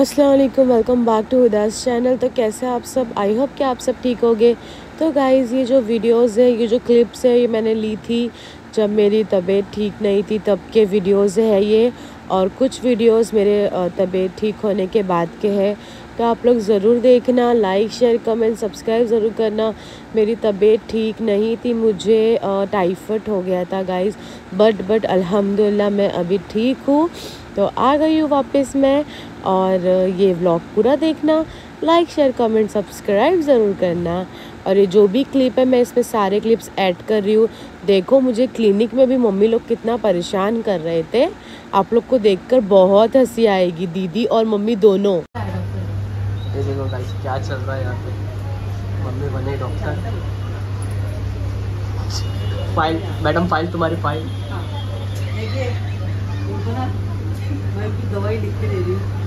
अस्सलाम वालेकुम back to हुदास channel तो कैसे आप सब? आई होप कि आप सब ठीक होगे। तो गाइज़ ये जो वीडियोस है, ये जो क्लिप्स है, ये मैंने ली थी जब मेरी तबीयत ठीक नहीं थी, तब के वीडियोस है ये। और कुछ वीडियोस मेरे तबीयत ठीक होने के बाद के हैं। तो आप लोग ज़रूर देखना लाइक शेयर कमेंट सब्सक्राइब ज़रूर करना। मेरी तबीयत ठीक नहीं थी, मुझे टाइफाइड हो गया था गाइस बट बट अल्हम्दुलिल्लाह मैं अभी ठीक हूँ। तो आ गई हूँ वापस मैं। और ये व्लॉग पूरा देखना। लाइक शेयर कमेंट सब्सक्राइब ज़रूर करना। और ये जो भी क्लिप है मैं इसमें सारे क्लिप्स ऐड कर रही हूँ। देखो मुझे क्लिनिक में भी मम्मी लोग कितना परेशान कर रहे थे। आप लोग को देखकर बहुत हँसी आएगी दीदी और मम्मी दोनों। ये देखो गाइस क्या चल रहा है यहाँ पे? मम्मी बने डॉक्टर फ़ाइल मैडम फ़ाइल तुम्हारी फ़ाइल देखिए उनको ना मैं उनकी दवाई लिख के दे रही हूँ।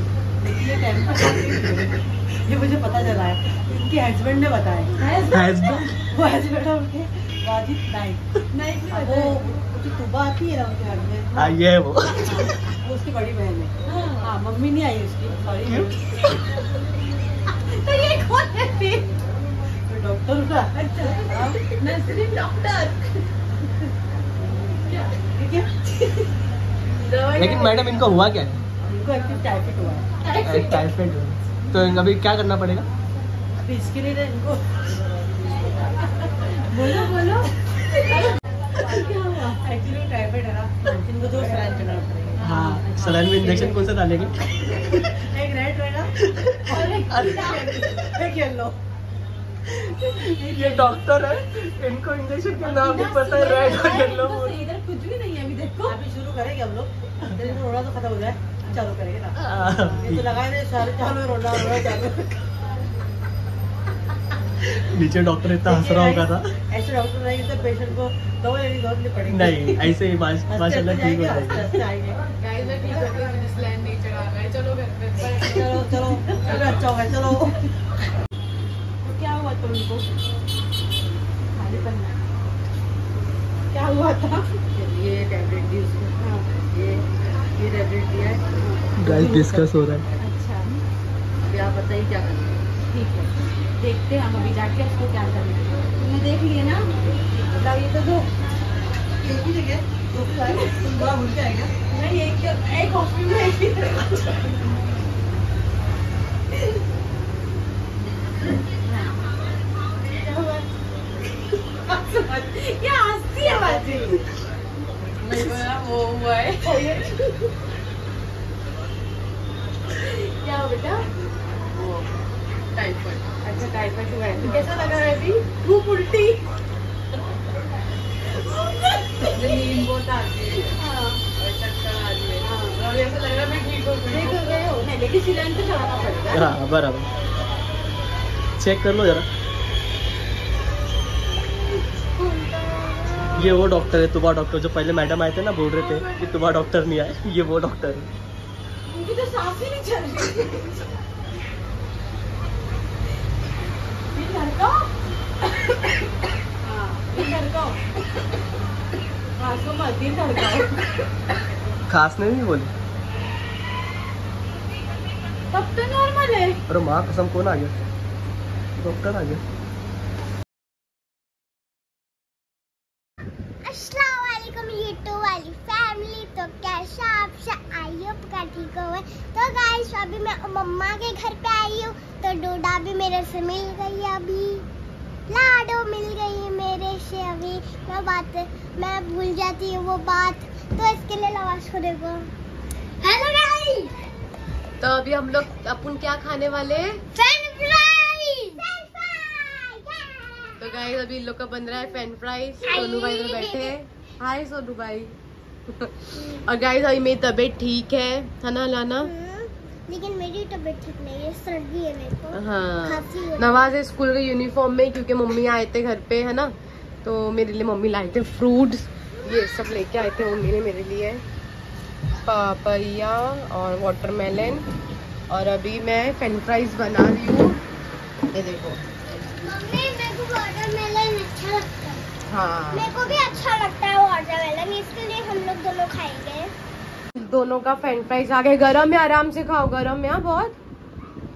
ये ये मुझे पता चला है। इनके हस्बैंड ने बताया। हस्बैंड वो हस्बैंड उनके वाजिद नाइक नाइक वो जो तुबा आती है ना उनके घर में। हाँ ये है वो। वो उसकी बड़ी बहन है। हाँ। मम्मी नहीं आई उसकी सॉरी तो ये कौन है फिर? तो डॉक्टर का। अच्छा नर्सरी डॉक्टर लेकिन मैडम इनको हुआ क्या? इनको एक्टिव टाइफाइड हुआ है। तो अभी क्या करना पड़ेगा? अभी इसके लिए इनको बोलो बोलो। एक्चुअली टाइफाइड है ना इनको दो सलाइन चलाना पड़ेगा। हाँ सलाइन में इंजेक्शन कौन सा डालेंगे एक रेड रहेगा और एक एक येलो ये डॉक्टर है इनको इंजेक्शन का नाम नहीं पता है रेड और येलो इधर कुछ भी नहीं है अभी देखो। अभी शुरू करेंगे हम लोग? रोना तो खत्म हो जाए चालू करेंगे ना। ये तो लगाए नहीं सारे चालू रोना रोना चालू नीचे डॉक्टर इतना हंस रहा होगा था। ऐसे डॉक्टर रहेंगे तो पेशेंट को दवा लेनी ज़रूरत नहीं पड़ेगी। नहीं ऐसे ही माशाल्लाह ठीक हो जाएँगे, हो नहीं है चलो घर पे चलो चलो चलो अच्छा होगा चलो। तो क्या हुआ उनको? पन्ना। क्या हुआ था? ये हाँ। ये ये है गाइस डिस्कस हो रहा है। अच्छा। आप बताइए क्या करना ठीक है। देखते हैं हम अभी जाके उसको क्या करना है। तुमने देख लिए ना? मतलब ये तो दो। एक ही जगह? दो तो क्या? हंसती है बाजी। नहीं बोला वो हुआ है क्या हो. बेटा टाइफाइड अच्छा टाइफाइड हुआ है तो कैसा लग है अभी धूप उल्टी. नींद बहुत आती है. हाँ और चक्कर आ है. हाँ। ऐसा लग रहा है मैं ठीक हो गई ठीक हो गए हो. नहीं लेकिन सिलेंडर तो चढ़ाना पड़ेगा हाँ बराबर चेक कर लो जरा. ये वो डॉक्टर है तुबा डॉक्टर जो पहले मैडम आए थे ना बोल रहे थे कि तुबा डॉक्टर नहीं आए ये वो डॉक्टर है उनकी तो सांस ही नहीं चल रही। ये लड़का? हाँ ये लड़का। हाँ इसको मत ही लड़का खास ने नहीं बोली। तब तो नॉर्मल है। अरे माँ कसम कौन आ गया? डॉक्टर आ गया। अस्सलाम वालेकुम यूट्यूब वाली फैमिली तो कैसा सब आई होप का ठीक हो तो गाइस अभी मैं मम्मा के घर पे आई हूँ तो डोडा भी मेरे से मिल गई है अभी। लाडो मिल गई है मेरे से अभी। मैं बात मैं भूल जाती हूँ वो बात। तो इसके लिए लवाश को देखो। हेलो गाइस तो अभी हम लोग अपन क्या खाने वाले फ्रेंच फ्राइज तो गाइस अभी इन लोग का बन रहा है फ्रेंच फ्राइज सोनू भाई इधर बैठे हैं। हाय सोनू भाई। और गाइस अभी मेरी तबीयत ठीक है है ना लाना? लेकिन मेरी तबीयत ठीक नहीं है सर्दी है मेरे को। हाँ। है नवाज़ है स्कूल के यूनिफॉर्म में क्योंकि मम्मी आए थे घर पे है ना? तो मेरे लिए मम्मी लाए थे फ्रूट्स ये सब लेके आए थे मम्मी ने मेरे लिए। पापया और वाटरमेलन और अभी मैं फ्रेंच फ्राइज बना रही हूँ। ये देखो। मम्मी मेरे को वाटरमेलन अच्छा लगता है। हाँ। मेरे को भी अच्छा लगता है वाटरमेलन इसके लिए हम लोग दोनों खाएँगे। दोनों का फ्रेंच फ्राइज आ गए गरम है आराम से खाओ। गरम है हाँ, बहुत।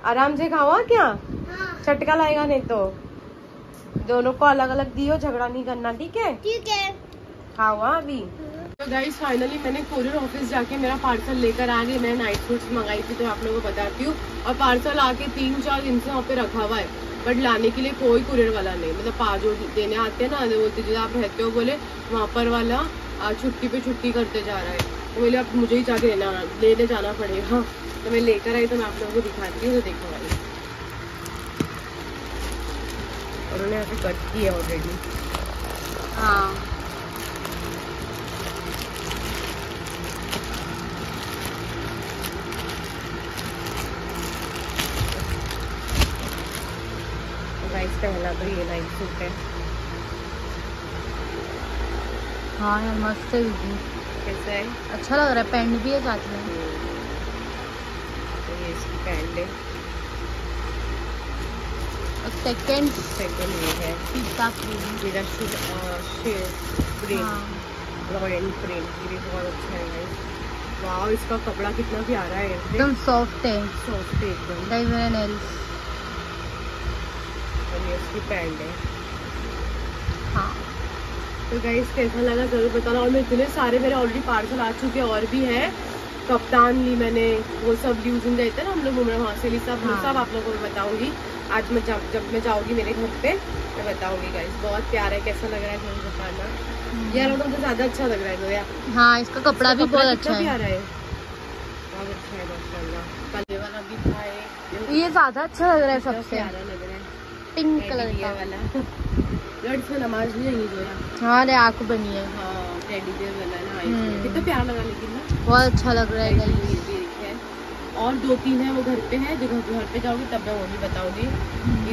आराम से खाओ हाँ, क्या? हाँ। चटका लाएगा नहीं तो। दोनों को अलग अलग दियो झगड़ा नहीं करना ठीक है? ठीक है। खाओ हाँ अभी। तो गाइस फाइनली मैंने कोरियर ऑफ़िस जाके मेरा पार्सल लेकर आ गई। मैं नाइट सूट्स मंगाई थी तो आप लोगों को बताती हूँ। और पार्सल आके तीन चार दिन से वहाँ पे रखा हुआ है। बट लाने के लिए कोई कुरियर वाला नहीं। मतलब पाजो देने आते हैं ना बोलते जैसे आप रहते हो, बोले, वहाँ पर वाला छुट्टी पे छुट्टी करते जा रहा है। तो बोले, अब मुझे ही जाके लेना, लेने जाना पड़ेगा। तो मैं लेकर आई तो मैं आप लोगों को दिखाती हूँ तो देखो भाई। उन्होंने यहाँ पे कट किया ऑलरेडी हाँ। गाइस पहला तो ये नाइट सूट है। हाँ यार मस्त है दीदी। कैसा है? अच्छा लग रहा है पैंट भी है साथ में। तो ये इसकी पैंट है। और सेकंड सेकंड ये है। पिस्ता क्रीम मेरा शूट प्रिंट रॉयल प्रिंट ये भी बहुत अच्छा है वाह इसका कपड़ा कितना प्यारा है। एकदम सॉफ्ट है। सॉफ्ट है एकदम। डाई मेरा इसकी पैंट है। हाँ। तो गाइस कैसा लगा ज़रूर बताना। और मैं इतने सारे मेरे ऑलरेडी पार्सल आ चुके और भी हैं। कप्तान ली मैंने वो सब यूज़ इन गए थे ना हम लोग घूमने वहाँ से ली सब हाँ। सब आप लोगों को मैं बताऊँगी। आज मैं जब जब मैं जाऊँगी मेरे घर पे मैं बताऊँगी गाइस बहुत प्यारा है कैसा लग रहा है ज़रूर बताना। यार वो तो ज़्यादा अच्छा लग रहा है जोया। हाँ इसका कपड़ा भी बहुत अच्छा प्यारा है। बहुत अच्छा है माशाल्लाह। ये वाला भी था ये ज़्यादा अच्छा लग रहा है सबसे। प्यारा लग रहा है पिंक कलर का वाला। इसमें नमाज़ नहीं हाँ अरे आँख बनी है। हाँ टेडी बियर वाला ना हम्म। कितना प्यारा लगा लेकिन ना। बहुत अच्छा लग रहा है है। और दो तीन है वो घर पे है। जो घर पे जाऊँगी तब मैं वो भी बताऊँगी।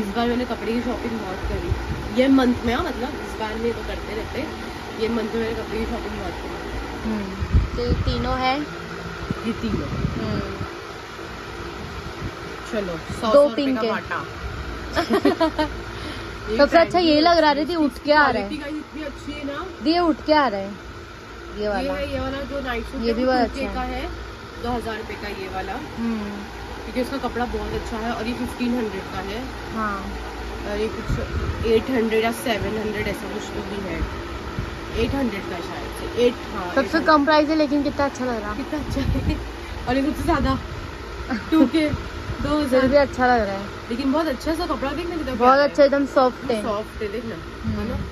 इस बार मैंने कपड़े की शॉपिंग बहुत करी। ये मंथ में हाँ मतलब इस बार में तो करते रहते। ये मंथ में मैंने कपड़े की शॉपिंग बहुत करी। हम्म, तो ये तीनों है? ये तीनों। हम्म, चलो दो पिंक का सबसे अच्छा यही लग रहा है थी उठ के आ रहा है। अच्छी है ना। ये उठ के आ रहा है। ये ये वाला। ये वाला जो नाइट सूट ये भी बहुत अच्छा का है। दो हज़ार रुपए का ये वाला। हम्म, क्योंकि उसका कपड़ा बहुत अच्छा है और ये फिफ्टीन हंड्रेड का है। हाँ। और ये कुछ एट हंड्रेड या सेवन हंड्रेड ऐसा कुछ तो भी है। एट हंड्रेड का शायद एट हाँ सबसे कम प्राइस है लेकिन कितना अच्छा लग रहा। है कितना अच्छा है। और ये सबसे ज़्यादा टू के दो फिर भी अच्छा लग रहा है। लेकिन बहुत अच्छा सा कपड़ा देखना कितना बहुत अच्छा एकदम सॉफ्ट है। सॉफ्ट है देखना। है ना? हम्म।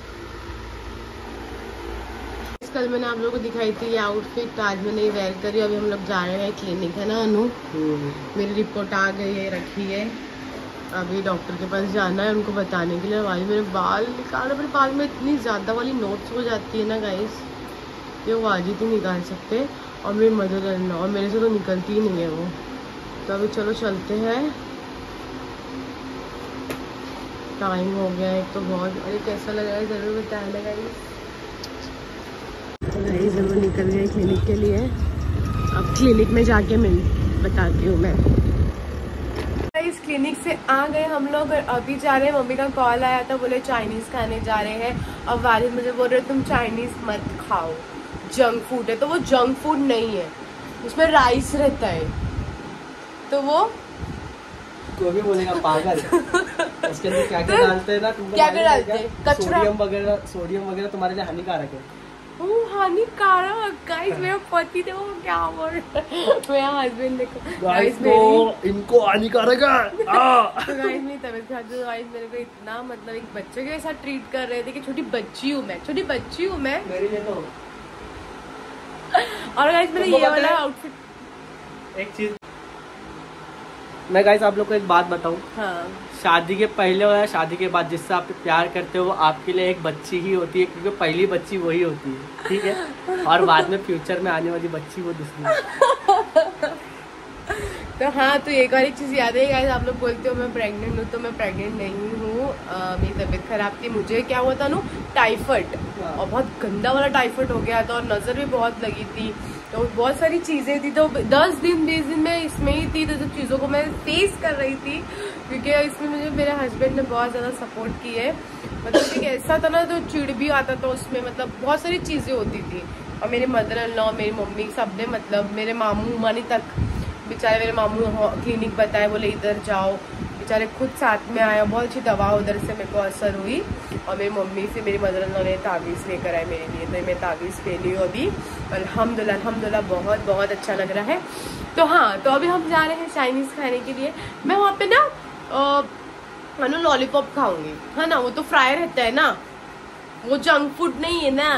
कल मैंने आप लोगों को दिखाई थी ये आउटफिट आज मैंने ये वेयर करी अभी हम लोग जा रहे हैं क्लिनिक है ना अनु? मेरी रिपोर्ट आ गई है रखी है। अभी डॉक्टर के पास जाना है उनको बताने के लिए। भाई मेरे बाल निकालना मेरे बाल में इतनी ज़्यादा वाली नोट्स हो जाती है ना गाइस ये वो आज ही तो निकाल सकते। और मेरी मदद करना और मेरे से तो निकलती ही नहीं है वो। तो अभी चलो चलते हैं। टाइम हो गया है तो बहुत। अरे कैसा लग रहा है? ज़रूर बताना गाइस तो गाइस हम निकल गए क्लिनिक के लिए। अब क्लिनिक में जाके मिल, बताती हूँ मैं। इस क्लिनिक से आ गए हम लोग और अभी जा रहे हैं। मम्मी का कॉल आया था, बोले चाइनीज़ खाने जा रहे हैं। और वालिद मुझे बोल रहे, तुम चाइनीज़ मत खाओ। जंक फ़ूड है। तो वो जंक फ़ूड नहीं है। उसमें राइस रहता है। तो वो कोई भी बोलेगा पागल। उसके अंदर क्या क्या डालते हैं ना तुमको क्या क्या डालते हैं? कचरा। सोडियम वगैरह सोडियम वगैरह तुम्हारे लिए हानिकारक है। वो हानिकारक गाइस मेरा पति थे वो क्या बोल मेरा हस्बैंड देखो। गाइस मेरी इनको हानिकारक है। तो गाइस मेरी तबीयत खराब थी तो गाइस मेरे को इतना मतलब एक बच्चे के साथ ट्रीट कर रहे थे कि छोटी बच्ची हूँ मैं छोटी बच्ची हूँ मैं। मेरे लिए तो। और गाइस ये वाला आउटफिट एक चीज़ मैं गाइस आप लोग को एक बात बताऊँ। हाँ। शादी के पहले और शादी के बाद जिससे आप प्यार करते हो वो आपके लिए एक बच्ची ही होती है क्योंकि पहली बच्ची वही होती है ठीक है? और बाद में फ्यूचर में आने वाली बच्ची वो दूसरी तो हाँ तो एक और एक चीज़ याद है गाइस आप लोग बोलते हो मैं प्रेग्नेंट हूँ तो मैं प्रेग्नेंट नहीं हूँ। मेरी तबीयत खराब थी मुझे क्या हुआ था ना टाइफाइड और बहुत गंदा वाला टाइफाइड हो गया था और नज़र भी बहुत लगी थी। तो बहुत सारी चीज़ें थी तो दस दिन, बीस दिन में इसमें ही थी तो सब चीज़ों को मैं फेस कर रही थी, क्योंकि इसमें मुझे, मेरे हस्बैंड ने बहुत ज़्यादा सपोर्ट की है। मतलब कि ऐसा था ना तो चिड़ भी आता था उसमें मतलब बहुत सारी चीज़ें होती थी। और मेरे मदर इन लॉ मेरी मम्मी सबने मतलब मेरे मामू, मानी तक, बेचारे मेरे मामू क्लिनिक बताए, बोले, इधर जाओ। बेचारे खुद साथ में आया, बहुत अच्छी दवा उधर से मेरे को असर हुई और मेरी मम्मी से, मेरी मदर इन लॉ ने तावीज़ लेकर आए मेरे लिए तो मैं तावीज़ ले ली हूँ अभी। अल्हम्दुलिल्लाह अल्हम्दुलिल्लाह, बहुत बहुत अच्छा लग रहा है। तो हाँ तो अभी हम जा रहे हैं चाइनीज़ खाने के लिए। मैं वहाँ पे ना है लॉलीपॉप खाऊँगी। है ना, वो तो फ्राई रहता है ना। वो जंक फ़ूड नहीं है ना।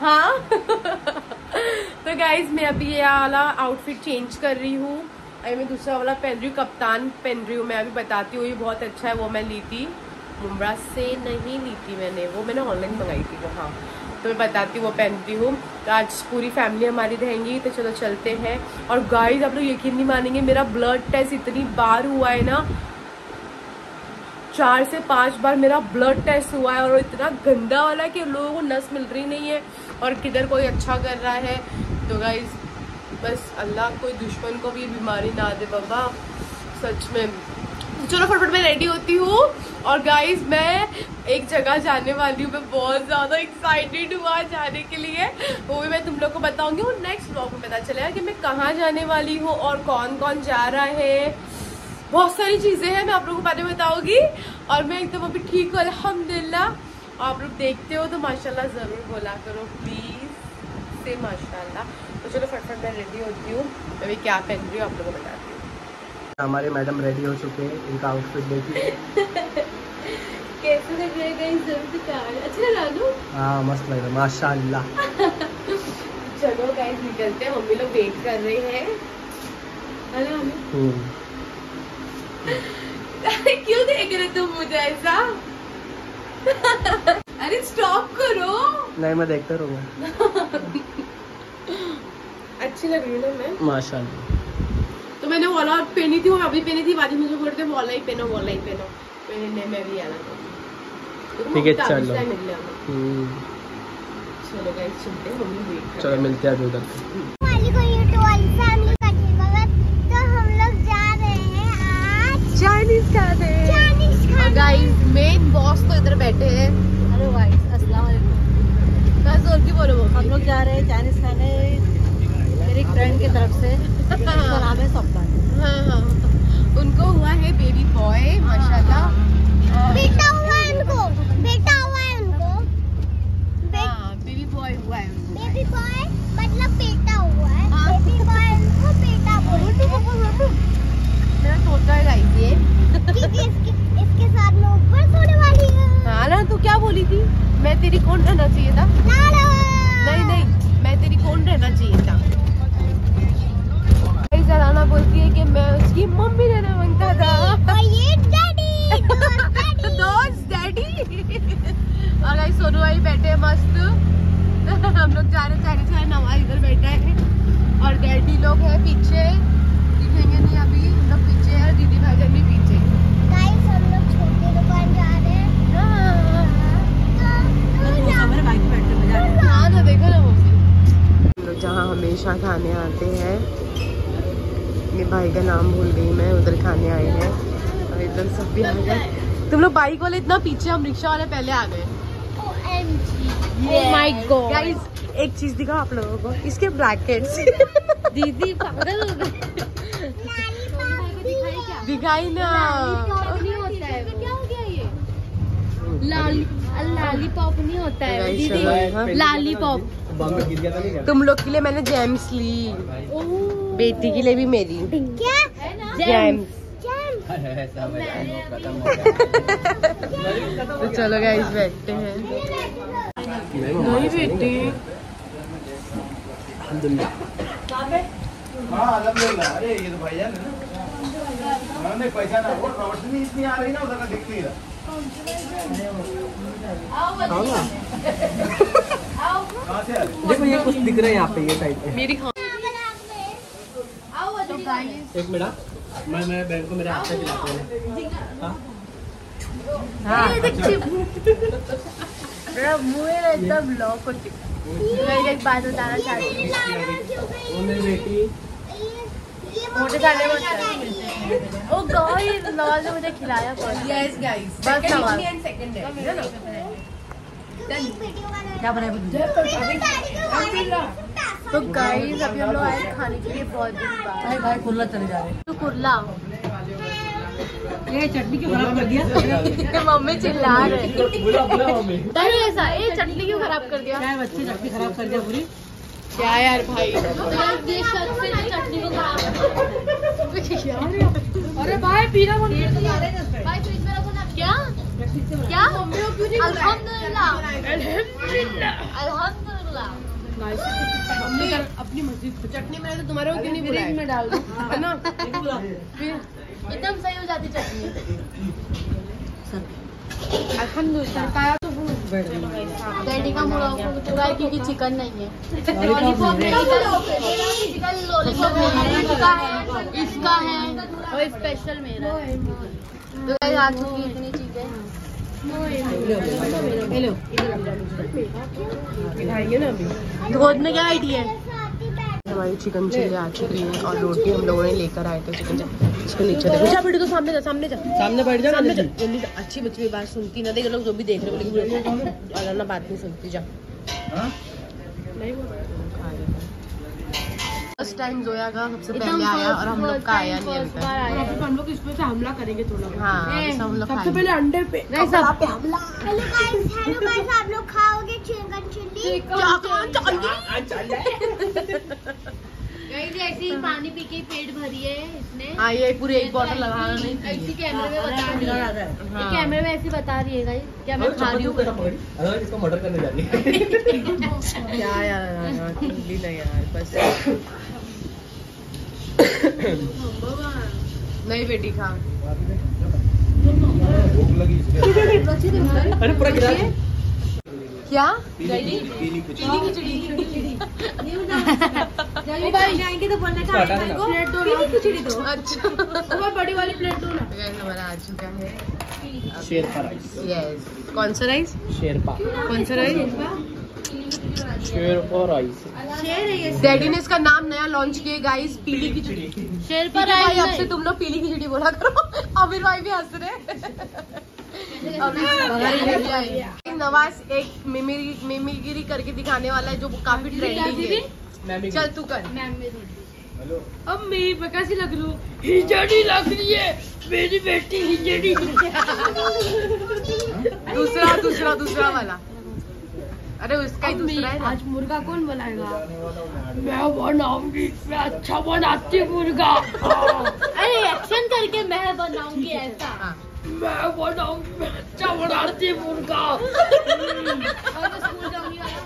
हाँ। तो गाइज़ मैं अभी ये वाला आउटफिट चेंज कर रही हूँ। अभी मैं दूसरा वाला पहन रही हूँ, कप्तान पहन रही हूँ मैं, अभी बताती हूँ, ये बहुत अच्छा है, वो मैं ली थी मुमरा से नहीं ली थी मैंने, वो मैंने ऑनलाइन मंगाई थी वो हाँ। तो मैं बताती हूँ, वो पहनती हूँ तो आज पूरी फैमिली हमारी रहेंगी तो चलो चलते हैं। और गाइज़ आप लोग यकीन नहीं मानेंगे, मेरा ब्लड टेस्ट इतनी बार हुआ है ना, चार से पाँच बार मेरा ब्लड टेस्ट हुआ है, और इतना गंदा वाला है कि लोगों को नस मिल रही नहीं है, और किधर कोई अच्छा कर रहा है। तो गाइज़ बस अल्लाह कोई दुश्मन को भी बीमारी ना दे बाबा, सच में। चलो फटफट मैं रेडी होती हूँ। और गाइज़ मैं एक जगह जाने वाली हूँ। मैं बहुत ज़्यादा एक्साइटेड हूँ जाने के लिए। वो भी मैं तुम लोग को बताऊँगी। और नेक्स्ट ब्लॉग में पता चलेगा कि मैं कहाँ जाने वाली हूँ और कौन कौन जा रहा है। बहुत सारी चीज़ें हैं, मैं आप लोगों को बारे में बताऊँगी। और मैं एकदम अभी ठीक हूँ, अल्हम्दुलिल्लाह। आप लोग देखते हो तो माशाल्लाह ज़रूर बोला करो। प्लीज़ से माशाल्लाह। तो चलो फटफट मैं रेडी होती हूँ। मैं भी क्या पहन रही हूँ आप लोगों को बताती हूँ। हमारे मैडम रेडी हो चुके हैं इनका आउटफिट देखिए कैसे लग रहा है अच्छा लगा लो हाँ मस्त लग रहा है माशाल्लाह। चलो गाइस निकलते हैं। मम्मी लोग वेट कर रहे हैं। मम्मी। हम्म, क्यों देख रहे तुम मुझे ऐसा? अरे स्टॉप करो। नहीं मैं देखता रहूँगा। अच्छी लग रही है ना मैं। माशाल्लाह। तो मैंने वाला पहनी थी और अभी पहनी थी बाद में मुझे बोलते वाला ही पहनो वाला ही पहनो। मैंने नहीं मैं भी आना तो ठीक है, चलो। हमें। हम्म, चलो गाइस चलते हैं मम्मी वेट चलो मिलते हैं अभी उधर वाली को यूट्यूब वाली फैमिली का ठीक तो हम लोग जा रहे हैं आज चाइनीज़ खाने। चाइनीज़ खाने। गाइस मेन बॉस तो इधर बैठे हैं। हेलो गाइस अस्सलाम वालेकुम। कहाँ ज़ोर की बोलो हम लोग जा रहे हैं चाइनीज़ खाने। मेरी फ्रेंड की तरफ़ से। नाम है सपना हाँ हाँ। उनको हुआ है बेबी बॉय माशाल्लाह। बेटा हुआ है उनको बेटा हुआ है उनको। हाँ बेबी बॉय हुआ है उनको। बेबी बॉय मतलब बेटा हुआ है। हाँ। बेबी बॉय उनको बेटा बोलते हैं। मेरा तोता है गाइस ये। क्योंकि इसके इसके साथ मैं ऊपर सोने वाली हूँ। हाँ ना तू क्या बोली थी? मैं तेरी कौन रहना चाहिए था? लाला नहीं नहीं मैं तेरी कौन रहना चाहिए था? कई जराना बोलती है कि मैं उसकी मम्मी रहना माँगता था। और ये डैडी डैडी दोस्त डैडी और गाइस सोनू भाई बैठे हैं मस्त। हम लोग जा रहे हैं खाने नवाज़ इधर बैठा है। और डैडी लोग हैं पीछे। दिखेंगे नहीं अभी हम लोग पीछे हैं और दीदी भाईजान भी पीछे। गाइस हम लोग छोटी दुकान जा रहे हैं। हाँ तो तो हमारे बाइक पे बैठ के मज़ा आया हाँ। ना देखो ना वो हम लोग जहाँ हमेशा खाने आते हैं ये भाई का नाम भूल गई मैं उधर खाने आए हैं। और इधर सब भी आ गए। तुम लोग बाइक वाले इतना पीछे हम रिक्शा वाले पहले आ गए। Oh एक चीज़ दिखाओ आप लोगों को इसके ब्रैकेट्स दीदी पागल हो दिखाई ना। ये लाली लॉलीपॉप नहीं होता है। Guys, दीदी चलो, हाँ। तुम लोग के लिए मैंने जेम्स ली। बेटी के लिए भी मेरी। जेम्स तो चलो गाइस बैठते हैं। नहीं बेटी। हाँ अरे ये तो भाईजान है ना। हाँ, नहीं पहचाना वो रोशनी इतनी आ रही ना उधर का दिख नहीं रहा कहाँ से आ रही देखो ये कुछ दिख रहा है यहाँ पे ये साइड पे मेरी हाँ एक मिनट मैं मैं बैंक को मेरे हाथ से दिलाता हूँ। मेरा मुँह एकदम ब्लॉक हो चुका मैं एक बात बताना चाहती हूँ। मोटे खाने मत ओ गाइस नवाज़ ने मुझे खिलाया यस गाइस बस नवाज़ सेकंड है। क्या बनाए तो गाइस अभी हम लोग आए खाने के लिए बहुत दिन बाद। भाई भाई कुल्ला चले जा रहे तो कुरला ये चटनी क्यों खराब कर दिया? मम्मी चिल्ला रहे बुला बुला मम्मी। ऐसा ये चटनी क्यों खराब कर दिया? क्या बच्चे चटनी खराब कर दिया पूरी। क्या यार भाई? ये चटनी को खराब अरे भाई पीना मत भाई फ्रिज में रखो ना। क्या? क्या? मम्मी क्यों नहीं अल्हम्दुलिल्लाह अल्हम्दुलिल्लाह अपनी मर्ज़ी चटनी मैंने तो तुम्हारे को क्यों नहीं बुलाया में डाल दो। है ना? एकदम सही हो जाती चटनी। अल्हम्दुलिल्लाह। डैडी का मुड़ा है क्योंकि चिकन नहीं है। लॉलीपॉप लॉलीपॉप इसका है इसका है और स्पेशल मेरा तो आ चुकी इतनी चीज़ें हेलो। में क्या आइडिया है? हमारी चिकन चिल्ली आ चुकी है और रोटी हम लोगों ने लेकर आए थे चिकन चिल्ली इसको नीचे देखो। जा बैठो तो सामने जा सामने जा। सामने बैठ जा सामने जा। जल्दी। जा। अच्छी बच्ची की बात सुनती ना देख लोग जो भी देख रहे हो लेकिन बात नहीं सुनती जा। फ़र्स्ट टाइम जोया का सबसे पहले आया और हम लोग का आया नहीं अभी तक हम लोग इस पे से हमला करेंगे थोड़ा हाँ सब लोग सबसे पहले अंडे पे नहीं सब हेलो गाइस हेलो गाइस आप लोग खाओगे चिकन चिल्ली? गाइस ऐसे ही पानी पी के पेट भरी है इसने। हाँ ये पूरी एक बॉटल लगाना नहीं ऐसी कैमरे में बता रही है। हाँ। कैमरे में ऐसी बता रही है गाइस क्या मैं खा रही हूँ। इसको मर्डर करने जा रही है क्या यार यार यार बस। नहीं बेटी खा। भूख लगी अरे पूरा गिरा क्या? जाएँगे तो बोलने का देना। प्लेट दो खिचड़ी दो। अच्छा। वो बड़ी वाली प्लेट दो ना। हमारा आ चुका है। शेरपा राइस। यस कौन सा राइस? शेरपा। कौन सा राइस? शेर है ये डैडी ने इसका नाम नया लॉन्च किया गाइस पीली खिचड़ी। शेर पर पर भाई अब से तुम लोग पीली खिचड़ी बोला करो। अमीर भाई भी हंस रहे नवाज़ एक मिमिरी मिमिगिरी करके दिखाने वाला है जो काफ़ी ट्रेंडिंग है। चल तू कर। अब मेरी मैं कैसी लग रू हिजड़ी लग रही है। मेरी बेटी हिजड़ी। दूसरा दूसरा दूसरा वाला। अरे उसका ही दूसरा है आज मुर्गा कौन बनाएगा? मैं बनाऊँगी मैं अच्छा बनाती मुर्गा। अरे एक्शन करके मैं बनाऊँगी ऐसा। हाँ। मैं बनाऊँगी मैं अच्छा बनाती मुर्गा। मैं स्कूल जाऊँगी वाला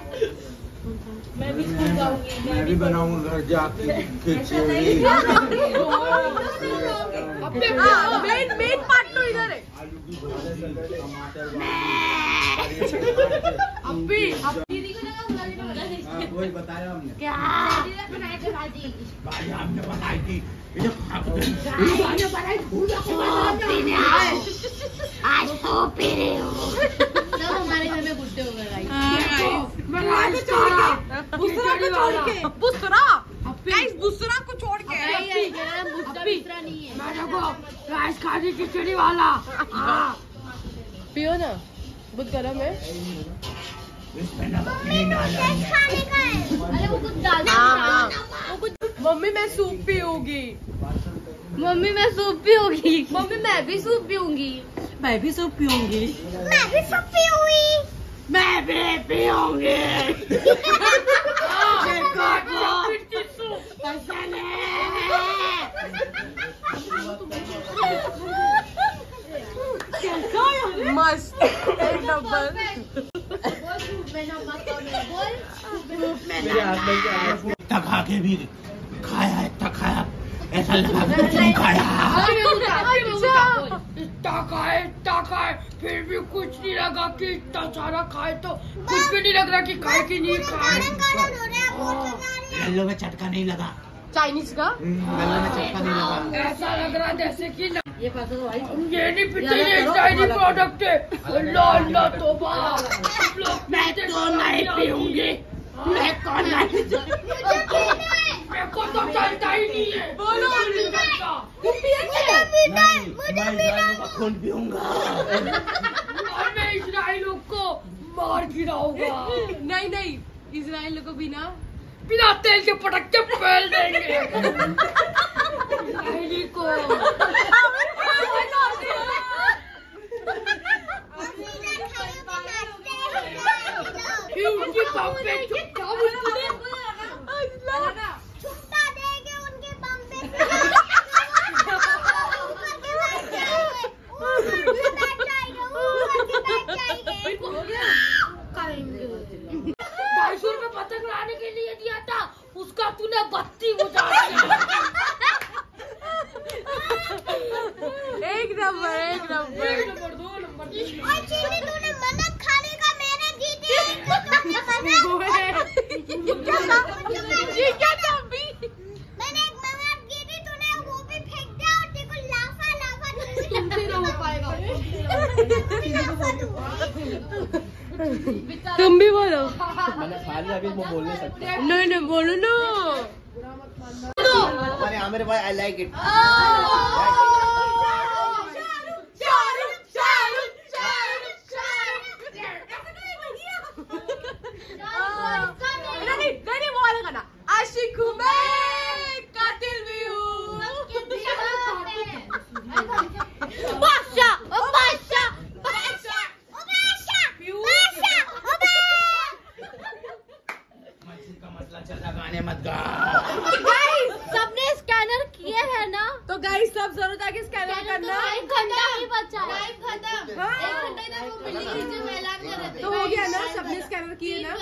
मैं भी स्कूल जाऊँगी। मैं भी बनाऊँगा घर जाके खिचड़ी मेन मेन पार्ट तो इधर है आलू की भाजी टमाटर को दीजिए हाँ, वही बताया हमने। क्या? बनाई थी भाजी। भाई हमने बनाई थी। ये खा- सब हमारे घर में गुड्डे हो गए गाइस को छोड़ के। गाइस को छोड़ के। नहीं है मेरा गुड्डा दूसरा राइस खाने खिचड़ी वाला। पियो ना। बहुत गर्म है। का है। अरे वो कुछ डाल हाँ वो कुछ मम्मी मैं सूप पीऊँगी। मम्मी मैं सूप पीऊँगी। मम्मी मैं भी सूप पीऊँगी। मैं भी सूप पीऊँगी। मैं भी सब पी हुई मैं भी पीऊँगी। मस्त। एक नंबर। बोल है? इतना के भी खाया इतना खाया ऐसा लगा कि खाया इतना खाए फिर भी कुछ नहीं लगा कि इतना सारा खाए तो कुछ भी नहीं लग रहा कि खाए कि नहीं खाए हो है है गल्लो में चटका नहीं लगा चाइनीज़ का गल्लो में चटका नहीं लगा ऐसा लग रहा है जैसे कि ये तो भाई। ये नहीं पीते ये डायरी प्रोडक्ट है। अल्लाह अल्लाह तोबा। मैं तो नहीं पीऊँगी। मैं तो नहीं मेरे को तो चलता ही नहीं है। बोलो मैं खून पीऊँगा। और मैं इसराइलों को मार गिराऊँगा। नहीं नहीं इसराइल को बिना बिना तेल के पटक के फेल देंगे। को उनकी बम पे ढाई सौ पतंग लाने के लिए दिया था उसका तूने बत्ती बुझा दिया एक नंबर एक नंबर। नंबर दो नंबर तीन और चीनी तूने मदद खाने का मैंने जीती ये क्या चाबी मैंने एक मदद की थी तूने वो भी फेंक दिया और तेरे को लाफा लाफा तुमसे ना हो पाएगा। तुम भी बोलो। मैंने खा लिया अभी वो बोल नहीं सकता। नहीं नहीं बोलो ना। अरे आमिर भाई आई लाइक इट नहीं नहीं बोला गाना आशिक हूँ मैं कातिल भी हूँ बादशाह ओ बादशाह बादशाह ओ बादशाह बादशाह ओ गाइस सबने स्कैनर किए हैं ना तो गाइस सब ज़रूर जाके स्कैनर करना एक घंटा ही बचा है एक घंटा एक घंटा इधर वो बिल्डिंग नीचे फैला के रहते तो हो गया ना ना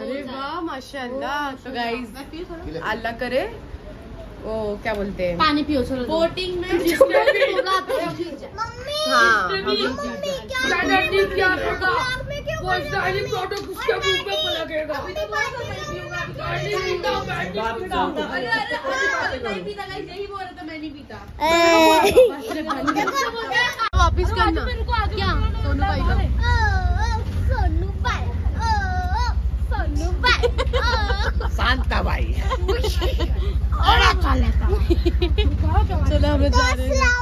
अरे वाह माशाल्लाह तो गाइस अल्लाह करे वो क्या बोलते हैं पानी पियो चलो बोटिंग में जिसमें भी होगा तो मम्मी हाँ मम्मी क्या नहीं किया होगा में वो स्टाइलिंग प्रोडक्ट उसके मुँह पे लगेगा यही बोल रहा था मैं नहीं पीता वापिस करना क्या सोनू भाई का सोनू भाई ओ सोनू भाई शांता भाई चलो हम जा रहे हैं। अस्सलाम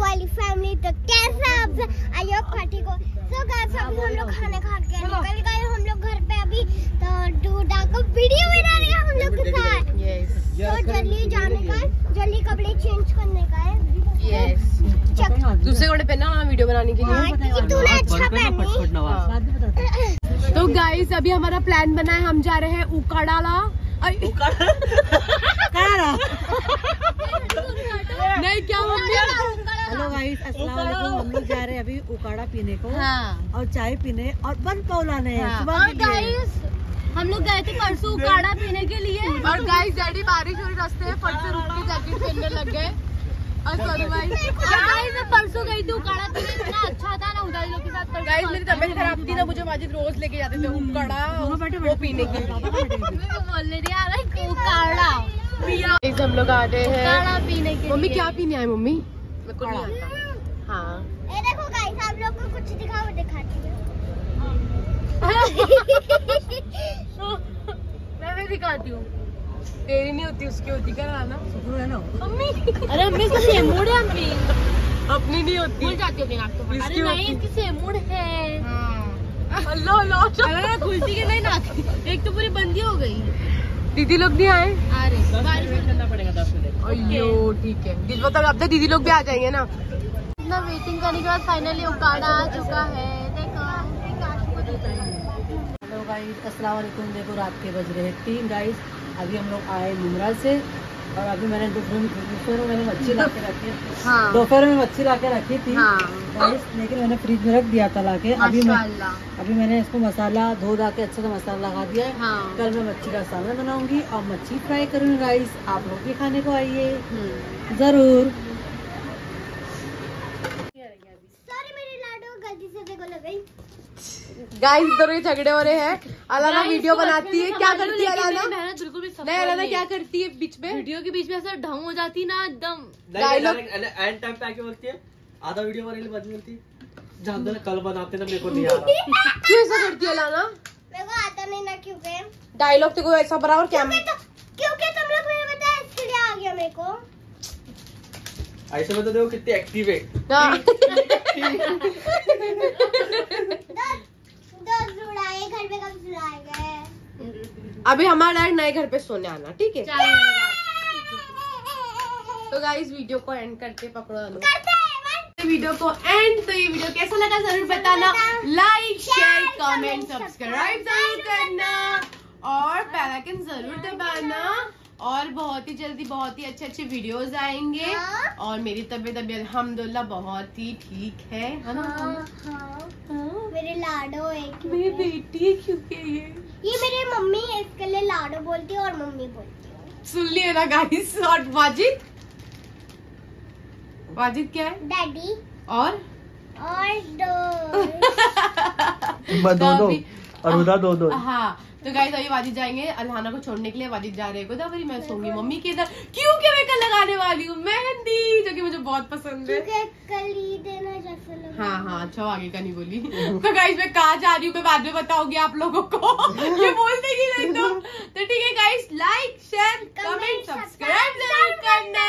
वाली फैमिली तो कैसे आप सब? आई होप खाटी को सो गाइस अभी हम लोग खाना खा के निकल गए हम लोग घर पे अभी तो डूडा को वीडियो बना रहे हैं हम लोग के साथ। यस तो जल्दी जाने का जल्दी कपड़े चेंज करने का है। यस दूसरे घोड़े पहना ना वीडियो बनाने के लिए। हाँ, तूने अच्छा पहनी। तो गाइस अभी हमारा प्लान बना है हम जा रहे हैं उकाड़ाला। नहीं क्या मम्मी? हेलो गाइस अस्सलाम वालेकुम। हम लोग जा रहे हैं अभी उकाड़ा पीने को हाँ। और चाय पीने और बन पौलाने ने गाइस हम लोग गए थे परसों उकाड़ा पीने के लिए। और गाइस डैडी बारिश हो रही रास्ते में फट से रुक के जैकेट पहनने लग गए और सोनू भाई गाइस मैं परसों गई थी इतना अच्छा था ना उदारी लोग के साथ गाइस मेरी तबीयत खराब थी ना मुझे माजिद रोज लेके जाते थे उकड़ा वो पीने के लिए। मैं तो बोल रही थी यार काढ़ा। गाइस हम लोग आ गए हैं। पीने के मम्मी क्या पीने आए मम्मी? मेरे को नहीं आता। हाँ। ये देखो गाइस आप लोग को कुछ दिखाओ दिखाती हूँ। मैं भी दिखाती हूँ। तेरी नहीं होती उसकी होती क्या ना शुक्र है ना? मम्मी। अरे मम्मी इसकी सेमुड़ है अम्मी अपनी नहीं होती। भूल जाती हूँ बिना तो अरे नहीं। इसकी सेमुड़ है। अल्लाह अल्लाह। अरे खुलती के नहीं ना एक तो पूरी बंदी हो गई। दीदी लोग नहीं आए? अरे बारिश में करना पड़ेगा दस मिनट। अयो ठीक है। दिल मतलब अब तो दीदी लोग भी आ जाएँगे ना। इतना वेटिंग करने के बाद फाइनली उकाड़ा आ चुका है। देखो हेलो गाइस अस्सलाम वालेकुम। देखो रात के बज रहे हैं। तीन गाइस अभी हम लोग आए मुमरा से और अभी मैंने दोपहर में मैंने मच्छी ला के रखी हाँ। दोपहर में मच्छी ला के रखी थी हाँ। लेकिन मैंने फ्रिज में रख दिया था ला के। अभी मैं अभी मैंने इसको मसाला धो धा के अच्छे से मसाला लगा दिया है। हाँ। कल मैं मच्छी का सालन बनाऊँगी और मच्छी फ्राई करूँगी राइस आप लोग भी खाने को आइए। हम्म। ज़रूर सॉरी मेरी लाडो गलती से देखो लग गई गाइस इधर ये झगड़े हो रहे हैं। अलाना वीडियो बनाती है। क्या करती है अलाना? बिल्कुल भी नहीं अलाना क्या करती है बीच में? वीडियो के बीच में ऐसा ढंग हो जाती ना एकदम। Dialogue- एंड टाइम पे आके बोलती है आधा वीडियो बनाने के बाद बोलती है। जान दो ना कल बनाते ना मेरे को नहीं आ रहा। क्यों ऐसा करती है अलाना? मेरे को आता नहीं ना क्योंकि डायलॉग तो कोई ऐसा बराबर क्या? क्योंकि तो तुम लोग ने बताया इसलिए आ गया मेरे को। ऐसे में तो देखो कितनी एक्टिव है। हाँ। घर पे कब सुलाएँगे अभी हमारा नए घर पे सोने आना ठीक है? तो गाइस वीडियो को एंड करके पकड़ो लो करते हैं वीडियो को एंड तो ये वीडियो कैसा लगा ज़रूर बताना। लाइक शेयर कमेंट सब्सक्राइब ज़रूर करना। और पैराकिन ज़रूर दबाना। और बहुत ही जल्दी बहुत ही अच्छे अच्छे वीडियोस आएँगे। हाँ। और मेरी तबीयत अभी अल्हम्दुलिल्लाह बहुत ही ठीक है है ना? हाँ, हाँ। हाँ। मेरे लाडो एक मेरी बेटी है क्योंकि ये। ये मेरी मम्मी है इसके लिए लाडो बोलती है और मम्मी बोलती है। सुन लिए ना गाइस और वाजिद? वाजिद क्या है? डैडी और? और दो। मैं तो अभी- और उधर दो दो। हाँ तो गाइस अभी वाजिद जाएँगे अल्हाना को छोड़ने के लिए वाजिद जा रहे हैं। गोदावरी मैं सोऊँगी मम्मी के इधर क्योंकि मैं कल लगाने वाली हूँ? मेहंदी जो कि मुझे बहुत पसंद है। है जैसे हाँ हाँ अच्छा आगे का नहीं बोली। तो गाइस मैं कहा जा रही हूँ? मैं बाद में बताऊँगी आप लोगों को। ये बोल देगी नहीं तो। तो ठीक है guys like share comment subscribe ज़रूर करना।